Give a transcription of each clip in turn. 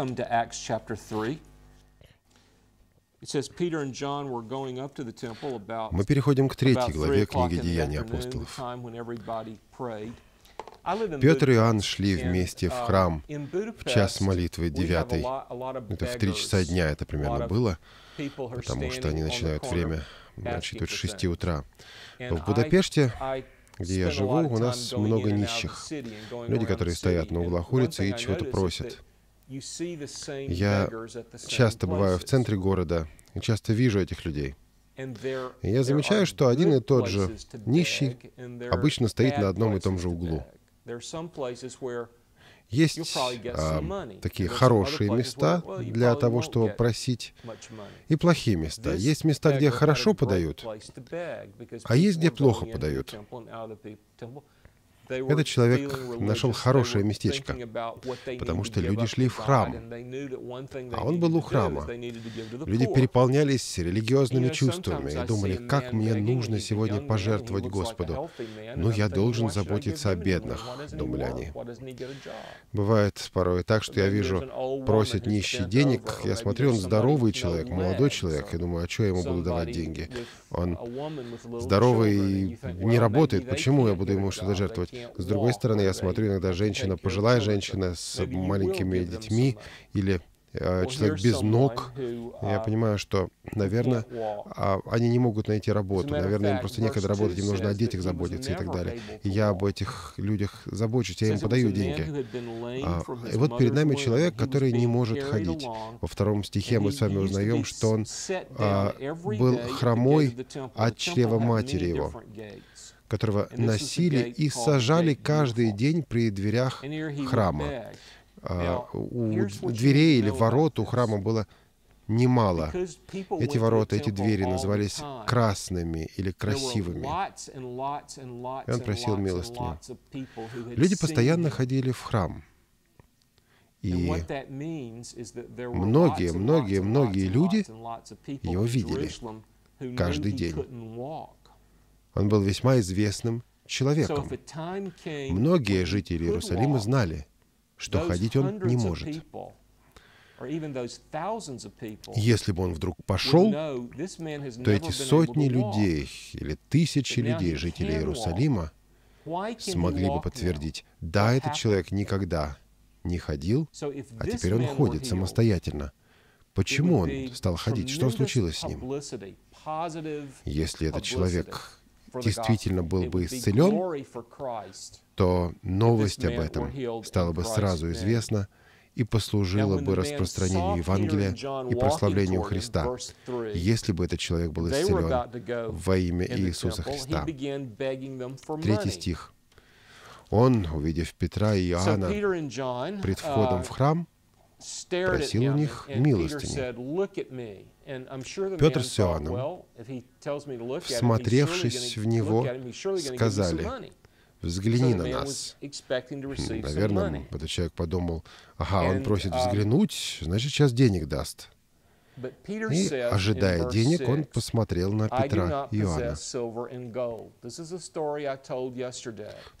come to Acts chapter 3. It says Peter and John were going up to the temple about, Мы переходим к третьей главе 3 o'clock книги «Деяния апостолов». Петр и Иоанн шли вместе в uh, храм в час молитвы we have a девятой. lot- a lot of Это в три часа дня это примерно было, потому что они начинают время for с 6 things. утра. В Будапеште, где я живу, у нас много нищих. Люди, которые стоят на углах улицы и чего-то просят. Я часто бываю в центре города и часто вижу этих людей. И я замечаю, что один и тот же нищий обычно стоит на одном и том же углу. Есть а, такие хорошие места для того, чтобы просить, и плохие места. Есть места, где хорошо подают, а есть, где плохо подают. Этот человек нашел хорошее местечко, потому что люди шли в храм, а он был у храма. Люди переполнялись религиозными чувствами и думали, как мне нужно сегодня пожертвовать Господу. Ну, я должен заботиться о бедных, думали они. Бывает порой так, что я вижу, просит нищий денег, я смотрю, он здоровый человек, молодой человек, и думаю, а что я ему буду давать деньги? Он здоровый и не работает, почему я буду ему что-то жертвовать? С другой стороны, я смотрю иногда женщина, пожилая женщина с маленькими детьми или э, человек без ног. Я понимаю, что, наверное, а, они не могут найти работу, наверное, им просто некогда работать, им 2 нужно о детях заботиться и так далее. И я об этих людях забочусь, я им подаю деньги. А, И вот перед нами человек, который не может ходить. Во втором стихе мы с вами узнаем, что он а, был хромой от чрева матери его. Которого носили и сажали каждый день при дверях храма. А, У дверей или ворот у храма было немало. Эти ворота, эти двери назывались красными или красивыми. И он просил милостыню. had Люди постоянно ходили в храм. И многие, многие, многие люди его видели каждый день. Он был весьма известным человеком. Многие жители Иерусалима знали, что ходить он не может. Если бы он вдруг пошел, то эти сотни людей или тысячи людей, жителей. Иерусалима, смогли бы подтвердить, да, этот человек никогда не ходил, а теперь он ходит самостоятельно. Почему он стал ходить? Что случилось с ним? Если этот человек действительно был бы исцелен, то новость об этом стала бы сразу известна и послужила бы распространению Евангелия и прославлению Христа. verse 3, Если бы этот человек был исцелен во имя Иисуса Христа. Третий стих. Он, увидев Петра и Иоанна пред входом uh, в храм, просил у них милостыни. Петр с Иоанном, всмотревшись в него, сказали. «Взгляни на нас». Наверное, этот человек подумал, ага, он просит um, взглянуть, значит, сейчас денег даст. И, ожидая денег, он 6, посмотрел на Петра и Иоанна.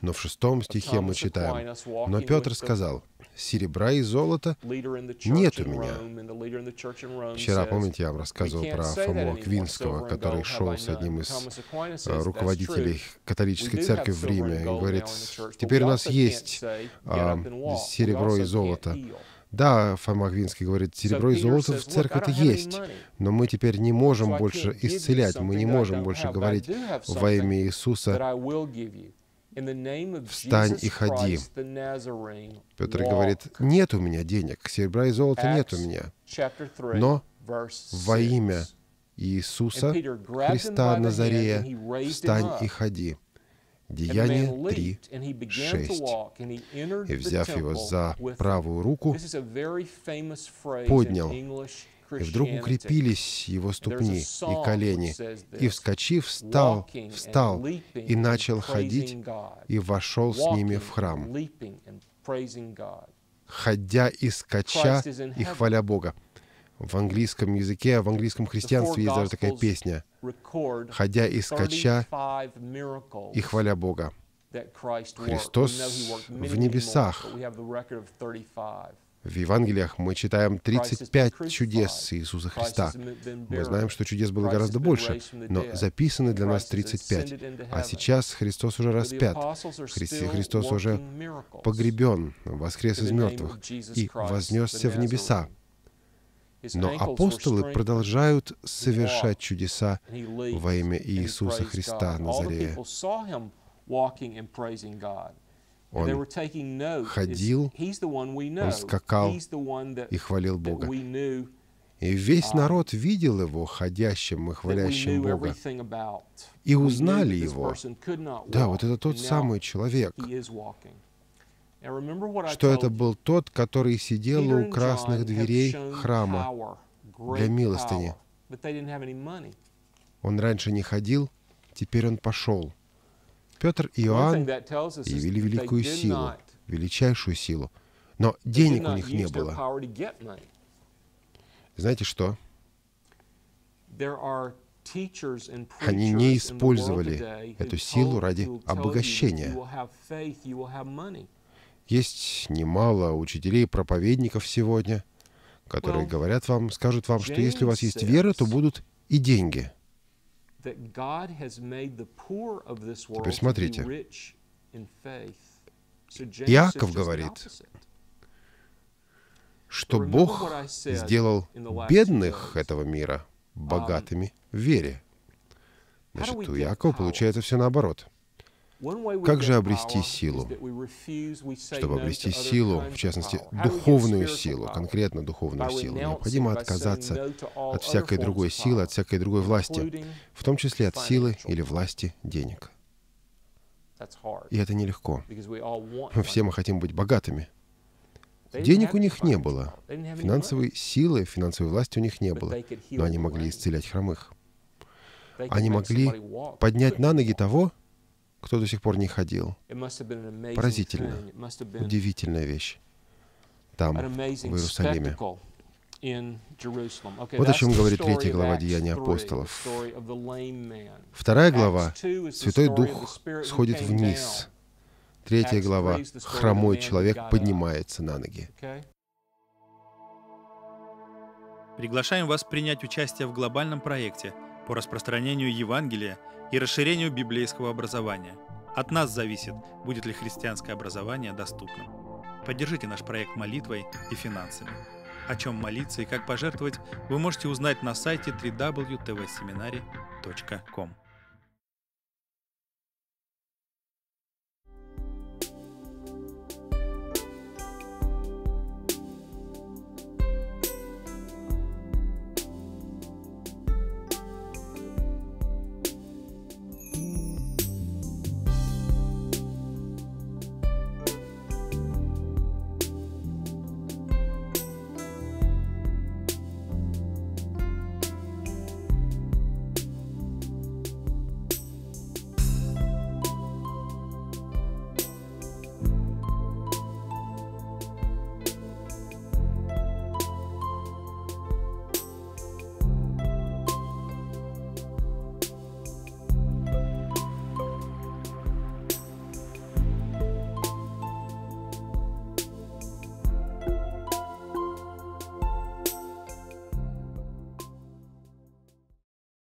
Но в шестом стихе мы читаем, «Но Петр сказал, серебра и золота Нет у меня. Вчера, помните, я вам рассказывал "We can't про Фому. Аквинского, который шел с одним none." из э, says, "That's руководителей католической церкви в Риме и говорит, теперь у нас есть say, "Get а, up and walk." We серебро и золото. Да, Фома Аквинский говорит, серебро и золото в "Look, церкви I это don't have any есть, но мы теперь не можем больше исцелять, мы не можем больше говорить во имя Иисуса. Встань и ходи. Петр говорит, нет у меня денег, серебра и золота нет у меня, chapter 3, но во 6. имя Иисуса Христа Назарея, встань и ходи. Деяние man 3, leaped, and he began to 6. walk, and he entered И, the взяв его за правую руку, поднял, и вдруг укрепились его ступни и колени, и, вскочив, встал, встал и начал ходить, и вошел с ними в храм, ходя и скача, и хваля Бога. В английском языке, в английском христианстве есть даже такая песня «Ходя и скача 35 miracles и хваля Бога». Христос в небесах. but we have the record of 35. В Евангелиях мы читаем 35 чудес Иисуса Христа. Мы знаем, что чудес было гораздо больше, но записаны для нас 35. А сейчас Христос уже распят. Христос уже погребен, воскрес из мертвых и вознесся в небеса. Но апостолы продолжают совершать чудеса во имя Иисуса Христа Назарея. Он ходил, он скакал и хвалил Бога. И весь народ видел его ходящим и хвалящим Бога. И узнали его. Да, вот это тот самый человек. Что это был тот, который сидел у красных дверей храма для милостыни. Он раньше не ходил, теперь он пошел. Петр и Иоанн явили великую силу, величайшую силу, но денег у них не было. Знаете что? Они не использовали эту силу ради обогащения. Есть немало учителей и проповедников сегодня, которые говорят вам, скажут вам, что если у вас есть вера, то будут и деньги. Теперь смотрите. Иаков говорит, что Бог сделал бедных этого мира богатыми в вере. Значит, у Иакова получается все наоборот. Как же обрести силу? Чтобы обрести силу, в частности, духовную силу, конкретно духовную силу, необходимо отказаться от всякой другой силы, от всякой другой власти, в том числе от силы или власти денег. И это нелегко. Все мы хотим быть богатыми. Денег у них не было. Финансовой силы, финансовой власти у них не было. Но они могли исцелять хромых. Они могли поднять на ноги того, кто до сих пор не ходил. Поразительно, удивительная вещь. Там, в Иерусалиме. Вот о чем говорит третья глава Деяния апостолов. Вторая глава «Святой Дух сходит вниз». Третья глава «Хромой человек поднимается на ноги». Приглашаем вас принять участие в глобальном проекте по распространению Евангелия и расширению библейского образования. От нас зависит, будет ли христианское образование доступным. Поддержите наш проект молитвой и финансами. О чем молиться и как пожертвовать, вы можете узнать на сайте www.tvseminary.com.